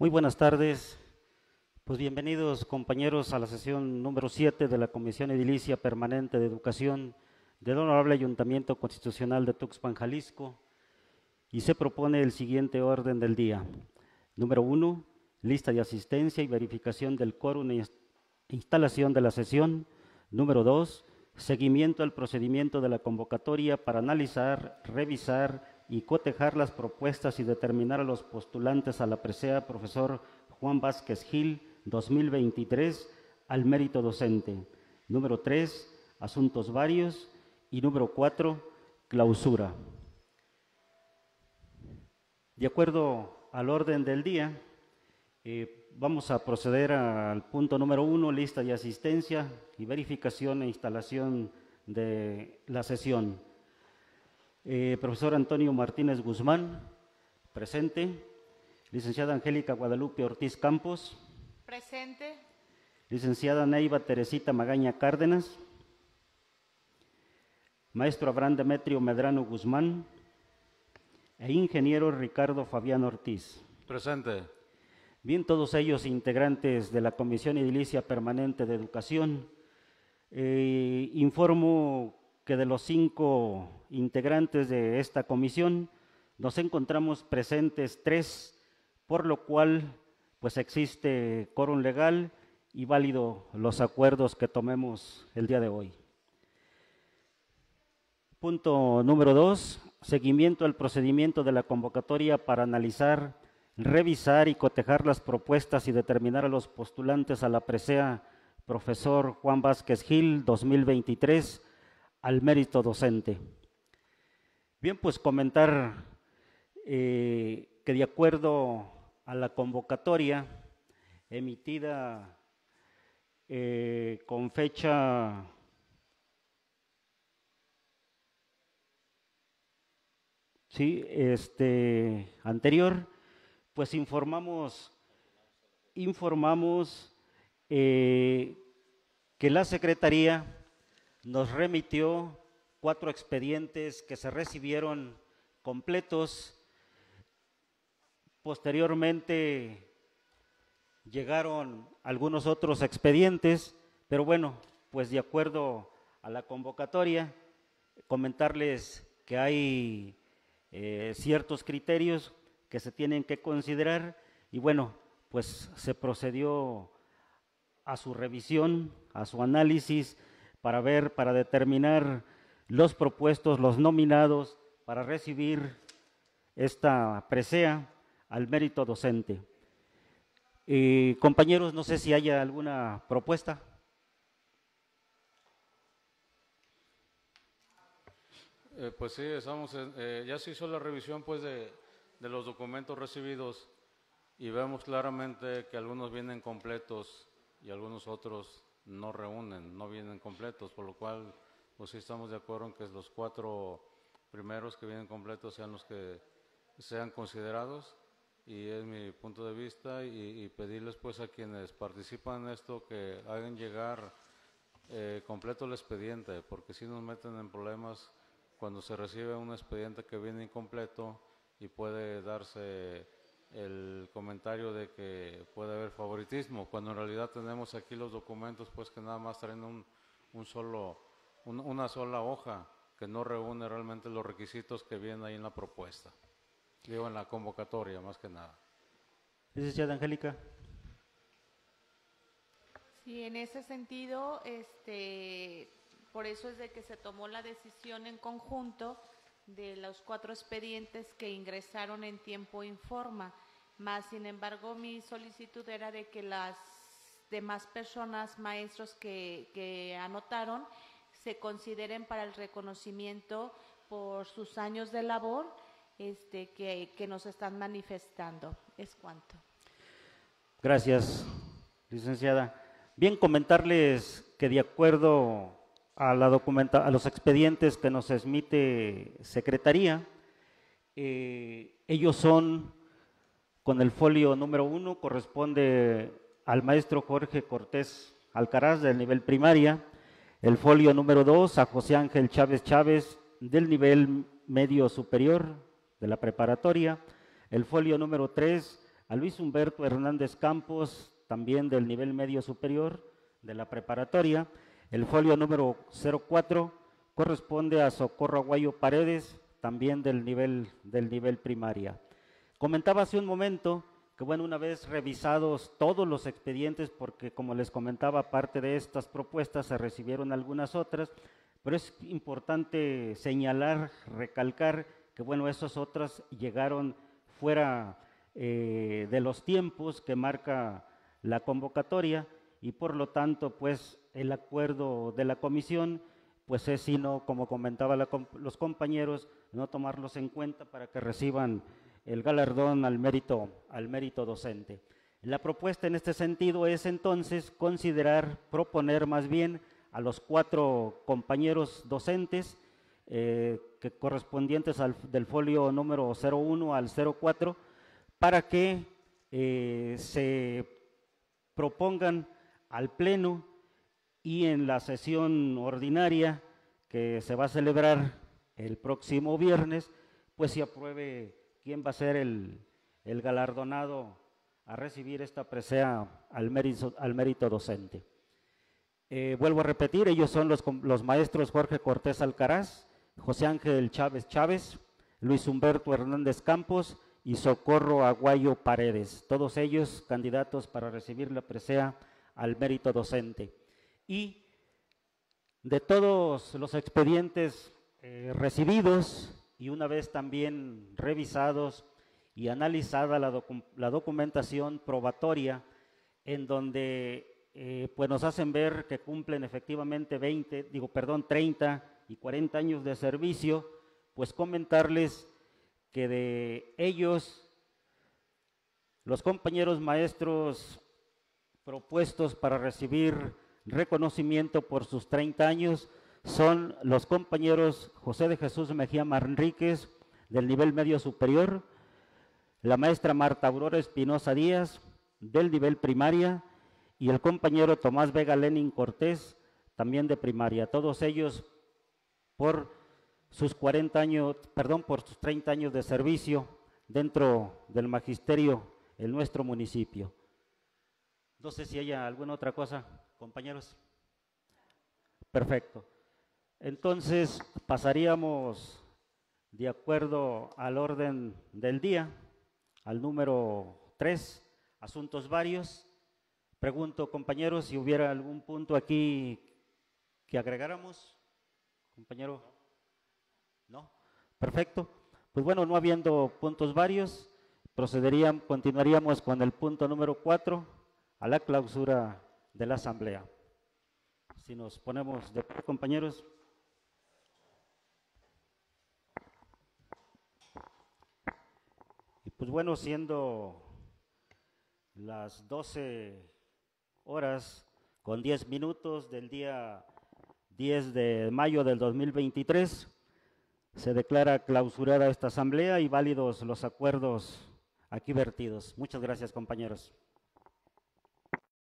Muy buenas tardes. Pues bienvenidos compañeros a la sesión número 7 de la Comisión Edilicia Permanente de Educación del Honorable Ayuntamiento Constitucional de Tuxpan, Jalisco. Y se propone el siguiente orden del día. Número 1, lista de asistencia y verificación del quórum e instalación de la sesión. Número 2, seguimiento al procedimiento de la convocatoria para analizar, revisar y cotejar las propuestas y determinar a los postulantes a la presea profesor Juan Vázquez Gil 2023 al mérito docente. Número 3, asuntos varios. Y número 4, clausura. De acuerdo al orden del día, eh, vamos a proceder al punto número 1, lista de asistencia y verificación e instalación de la sesión. Eh, profesor Antonio Martínez Guzmán, presente. Licenciada Angélica Guadalupe Ortiz Campos. Presente. Licenciada Neiva Teresita Magaña Cárdenas. Maestro Abraham Demetrio Medrano Guzmán. E ingeniero Ricardo Fabián Ortiz. Presente. Bien, todos ellos integrantes de la Comisión Edilicia Permanente de Educación. Eh, informo que de los cinco integrantes de esta comisión nos encontramos presentes tres, por lo cual pues existe quórum legal y válido los acuerdos que tomemos el día de hoy. Punto número dos, seguimiento al procedimiento de la convocatoria para analizar, revisar y cotejar las propuestas y determinar a los postulantes a la presea profesor Juan Vázquez Gil 2023 al mérito docente. Bien, pues comentar eh, que de acuerdo a la convocatoria emitida eh, con fecha sí, este, anterior, pues informamos, informamos eh, que la Secretaría nos remitió cuatro expedientes que se recibieron completos. Posteriormente llegaron algunos otros expedientes, pero bueno, pues de acuerdo a la convocatoria, comentarles que hay eh, ciertos criterios que se tienen que considerar y bueno, pues se procedió a su revisión, a su análisis para ver, para determinar los propuestos, los nominados para recibir esta presea al mérito docente. Eh, compañeros, no sé si haya alguna propuesta. Eh, pues sí, estamos eh, ya se hizo la revisión pues de los documentos recibidos y vemos claramente que algunos vienen completos y algunos otros no reúnen, no vienen completos, por lo cual pues sí estamos de acuerdo en que los cuatro primeros que vienen completos sean los que sean considerados y es mi punto de vista y, pedirles pues a quienes participan en esto que hagan llegar eh, completo el expediente porque si nos meten en problemas cuando se recibe un expediente que viene incompleto y puede darse el comentario de que puede haber favoritismo, cuando en realidad tenemos aquí los documentos pues que nada más traen un, un solo, una sola hoja que no reúne realmente los requisitos que vienen ahí en la propuesta, digo en la convocatoria más que nada. Licenciada Angélica. Sí, en ese sentido, este, por eso es de que se tomó la decisión en conjunto de los cuatro expedientes que ingresaron en tiempo informa. Más, sin embargo, mi solicitud era de que las demás personas, maestros que, que anotaron, se consideren para el reconocimiento por sus años de labor este, que, que nos están manifestando. Es cuanto. Gracias, licenciada. Bien, comentarles que de acuerdo a, la documenta a los expedientes que nos emite Secretaría. Eh, ellos son, con el folio número uno, corresponde al maestro Jorge Cortés Alcaraz del nivel primaria, el folio número dos a José Ángel Chávez Chávez del nivel medio superior de la preparatoria, el folio número tres a Luis Humberto Hernández Campos, también del nivel medio superior de la preparatoria. El folio número 04 corresponde a Socorro Aguayo Paredes, también del nivel, del nivel primaria. Comentaba hace un momento que, bueno, una vez revisados todos los expedientes, porque como les comentaba, parte de estas propuestas se recibieron algunas otras, pero es importante señalar, recalcar que, bueno, esas otras llegaron fuera eh, de los tiempos que marca la convocatoria y por lo tanto, pues el acuerdo de la comisión, pues es sino, como comentaba los compañeros, no tomarlos en cuenta para que reciban el galardón al mérito, al mérito docente. La propuesta en este sentido es entonces considerar, proponer más bien a los cuatro compañeros docentes eh, que correspondientes al, del folio número 01 al 04 para que eh, se propongan al Pleno y en la sesión ordinaria que se va a celebrar el próximo viernes, pues se apruebe quién va a ser el, galardonado a recibir esta presea al mérito, al mérito docente. Eh, vuelvo a repetir, ellos son los, los maestros Jorge Cortés Alcaraz, José Ángel Chávez Chávez, Luis Humberto Hernández Campos y Socorro Aguayo Paredes, todos ellos candidatos para recibir la presea al mérito docente. Y de todos los expedientes eh, recibidos y una vez también revisados y analizada la, documentación probatoria en donde eh, pues nos hacen ver que cumplen efectivamente 20, digo, perdón, 30 y 40 años de servicio, pues comentarles que de ellos, los compañeros maestros propuestos para recibir reconocimiento por sus 30 años son los compañeros José de Jesús Mejía Manríquez del nivel medio superior, la maestra Marta Aurora Espinosa Díaz del nivel primaria y el compañero Tomás Vega Lenin Cortés también de primaria. Todos ellos por sus 40 años, perdón, por sus 30 años de servicio dentro del magisterio en nuestro municipio. No sé si hay alguna otra cosa, compañeros. Perfecto. Entonces pasaríamos de acuerdo al orden del día, al número 3, asuntos varios. Pregunto, compañeros, si hubiera algún punto aquí que agregáramos. Compañero. ¿No? Perfecto. Pues bueno, no habiendo puntos varios, procederíamos, continuaríamos con el punto número 4 a la clausura de la asamblea. Si nos ponemos de compañeros. Y pues bueno, siendo las 12 horas con 10 minutos del día 10 de mayo del 2023, se declara clausurada esta asamblea y válidos los acuerdos aquí vertidos. Muchas gracias, compañeros.